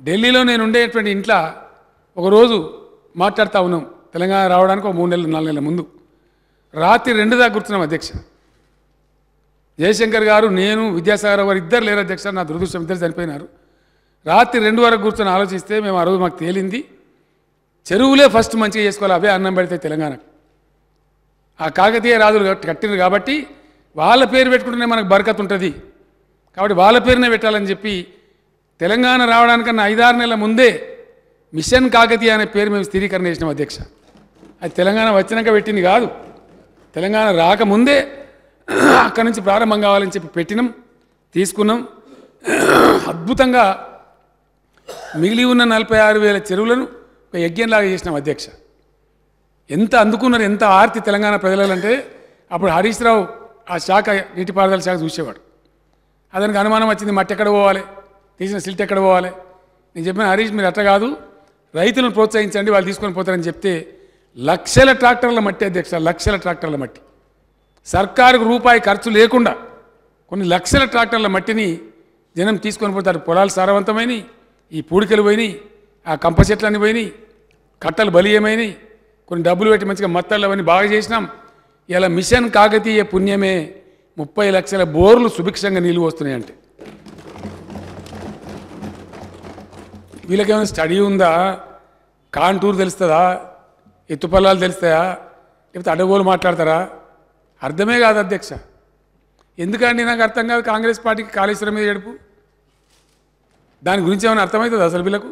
ఢిల్లీలో నేను ఉండేటువంటి ఇంట్లో ఒకరోజు మాట్లాడుతూ ఉన్నాం. తెలంగాణ రావడానికి ఒక మూడు నెలలు నాలుగు నెలల ముందు. రాత్రి రెండు దాకా కూర్చున్నాం అధ్యక్ష. జయశంకర్ గారు నేను విద్యాసాగర్ గారు ఇద్దరు లేరు అధ్యక్ష. నా దురదృష్టం ఇద్దరు చనిపోయినారు. రాత్రి రెండు వరకు కూర్చొని ఆలోచిస్తే మేము ఆ రోజు మాకు తేలింది. చెరువులే ఫస్ట్ మంచిగా చేసుకోవాలి. అవే అన్నం పెడితే తెలంగాణకు. ఆ కాకతీయ రాజులు కట్- కట్టినారు కాబట్టి వాళ్ళ పేరు పెట్టుకుంటేనే మనకు బరకత్ ఉంటుంది. కాబట్టి వాళ్ళ పేరునే పెట్టాలని చెప్పి తెలంగాణ రావడానికన్నా ఐదారు నెలల ముందే మిషన్ కాకతీయ అనే పేరు మేము స్థిరీకరణ చేసినాం అధ్యక్ష. అది తెలంగాణ వచ్చినాక పెట్టింది కాదు. తెలంగాణ రాకముందే అక్కడి నుంచి ప్రారంభం కావాలని చెప్పి పెట్టినాం తీసుకున్నాం. అద్భుతంగా మిగిలి ఉన్న నలభై ఆరు వేల చెరువులను ఒక యజ్ఞంలాగా చేసినాం అధ్యక్ష. ఎంత అందుకున్నారు ఎంత ఆర్తి తెలంగాణ ప్రజలంటే అప్పుడు హరీష్ రావు ఆ శాఖ నీటిపారుదల శాఖ చూసేవాడు. అతనికి అనుమానం వచ్చింది మట్టి ఎక్కడ పోవాలి? తీసిన సిల్ట్ ఎక్కడ పోవాలి? నేను చెప్పిన హరీష్ మీరు అట్లా కాదు. రైతులను ప్రోత్సహించండి వాళ్ళు తీసుకొని పోతారని చెప్తే లక్షల ట్రాక్టర్ల మట్టి అధ్యక్ష లక్షల ట్రాక్టర్ల మట్టి. సర్కారుకు రూపాయి ఖర్చు లేకుండా కొన్ని లక్షల ట్రాక్టర్ల మట్టిని జనం తీసుకొని పోతారు. పొలాలు సారవంతమైనవి ఈ పూడికలు పోయినాయి ఆ కంప చెట్లన్నీ పోయినాయి కట్టలు బలీయమైనవి కొన్ని డబ్బులు పెట్టి మంచిగా మత్తళ్ళు అవన్నీ బాగా చేసినాం. ఇలా మిషన్ కాకతీయ పుణ్యమే ముప్పై లక్షల బోర్లు సుభిక్షంగా నీళ్ళు వస్తున్నాయి వీళ్ళకేమైనా స్టడీ ఉందా? కాంటూర్ తెలుస్తుందా? ఎత్తుపల్లాలు తెలుస్తాయా? లేకపోతే అడగోలు మాట్లాడతారా? అర్థమే కాదు అధ్యక్ష. ఎందుకండి నాకు అర్థం కాదు కాంగ్రెస్ పార్టీకి కాళేశ్వరం మీద ఏడుపు? దాని గురించి ఏమైనా అర్థమవుతుంది అసలు వీళ్ళకు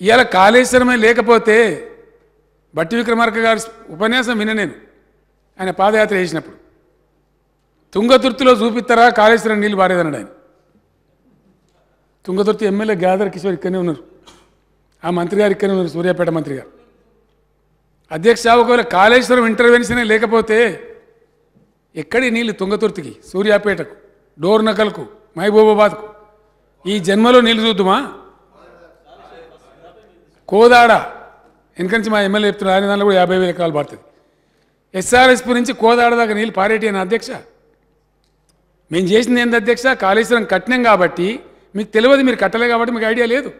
ఇవాళ కాళేశ్వరమే లేకపోతే బట్టి విక్రమార్క గారి ఉపన్యాసం విన నేను ఆయన పాదయాత్ర చేసినప్పుడు. తుంగతుర్తిలో చూపిస్తారా? కాళేశ్వరం నీళ్ళు పారేదన్నాడు ఆయన. తుంగతుర్తి ఎమ్మెల్యే గాదర్ కిషోర్ ఇక్కడనే ఉన్నారు. ఆ మంత్రి గారు ఇక్కడనే ఉన్నారు సూర్యాపేట మంత్రి గారు. అధ్యక్ష ఒకవేళ కాళేశ్వరం ఇంటర్వెన్షనే లేకపోతే ఎక్కడి నీళ్ళు తుంగతుర్తికి సూర్యాపేటకు డోర్ నకల్కు మహబూబాబాద్కు? ఈ జన్మలో నీళ్ళు చూద్దుమా? కోదాడ ఎందుకంటే మా ఎమ్మెల్యే చెప్తున్నారు ఆయన దాంట్లో కూడా యాభై వేల ఎకరాలు పడుతుంది ఎస్ఆర్ఎస్పి నుంచి కోదాడ దాకా నీళ్ళు పారేటి అని అధ్యక్ష? మేము చేసింది ఏంది అధ్యక్ష? కాళేశ్వరం కఠినం కాబట్టి మీకు తెలియదు మీరు కట్టలే కాబట్టి మీకు ఐడియా లేదు.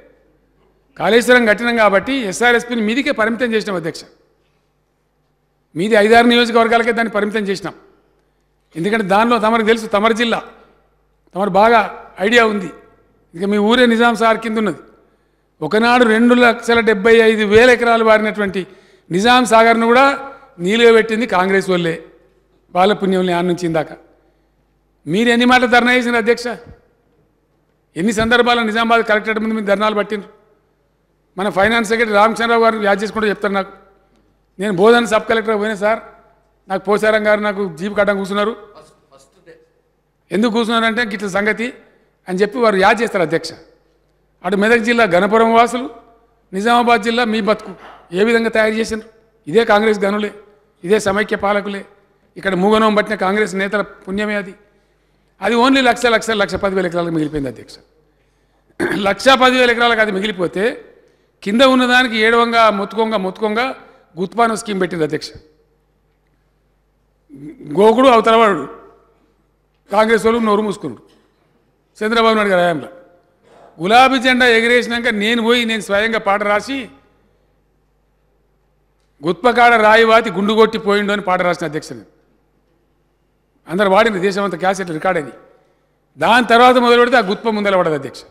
కాళేశ్వరం కట్టినాం కాబట్టి ఎస్ఆర్ఎస్పీని మీదికే పరిమితం చేసినాం అధ్యక్ష. మీది ఐదారు నియోజకవర్గాలకే దాన్ని పరిమితం చేసినాం. ఎందుకంటే దానిలో తమరికి తెలుసు తమరి జిల్లా. తమరు బాగా ఐడియా ఉంది. ఇక మీ ఊరే నిజాం సార్ కింద ఉన్నది ఒకనాడు రెండు లక్షల డెబ్బై ఐదు వేల ఎకరాలు వారినటువంటి నిజాం సాగర్ను కూడా నీలుగా కాంగ్రెస్ వాళ్ళే. వాళ్ళ పుణ్యం ఆన్ నుంచి ఇందాక. మీరు ఎన్ని మాటలు ధర్నా చేసిన అధ్యక్ష? ఎన్ని సందర్భాల్లో నిజామాబాద్ కలెక్టరేట్ ముందు మీరు ధర్నాలు పట్టిండ్రు? మన ఫైనాన్స్ సెక్రటరీ రామచంద్రరావు గారు యాద్ చేసుకుంటూ చెప్తారు నాకు. నేను బోధన సబ్ కలెక్టర్ పోయినా సార్ నాకు పోసారం గారు నాకు జీప్ కట్టడం కూర్చున్నారు. ఎందుకు కూర్చున్నారంటే గిట్ల సంగతి అని చెప్పి వారు యాద్ చేస్తారు అధ్యక్ష. అటు మెదక్ జిల్లా గణపురం వాసులు నిజామాబాద్ జిల్లా మీ బతుకు. ఏ విధంగా తయారు చేసినారు ఇదే కాంగ్రెస్ గనులే ఇదే సమైక్య పాలకులే. ఇక్కడ మూగనం పట్టిన కాంగ్రెస్ నేతల పుణ్యమే అది. అది ఓన్లీ లక్ష లక్ష లక్ష పదివేల ఎకరాలకు మిగిలిపోయింది అధ్యక్ష. లక్ష పదివేల ఎకరాలకు అది మిగిలిపోతే కింద ఉన్నదానికి ఏడవంగా మొత్తుకొంగ మొత్తుకొంగ గుత్పాను స్కీమ్ పెట్టింది అధ్యక్ష. గోకుడు అవతలవాడు కాంగ్రెస్ వాళ్ళు నోరు మూసుకున్నాడు చంద్రబాబు నాయుడు గారి హయాంలో. గులాబీ జెండా ఎగిరేసినాక నేను పోయి నేను స్వయంగా పాట రాసి గుత్పకాడ రాయి వాతి గుండు కొట్టి పోయిండు అని పాట రాసిన అధ్యక్షుడు అందరు వాడింది దేశం అంతా క్యాసెట్ రికార్డ్ అయింది దాని తర్వాత మొదలు పెడితే ఆ గుత్ప ముందర పడదు అధ్యక్ష.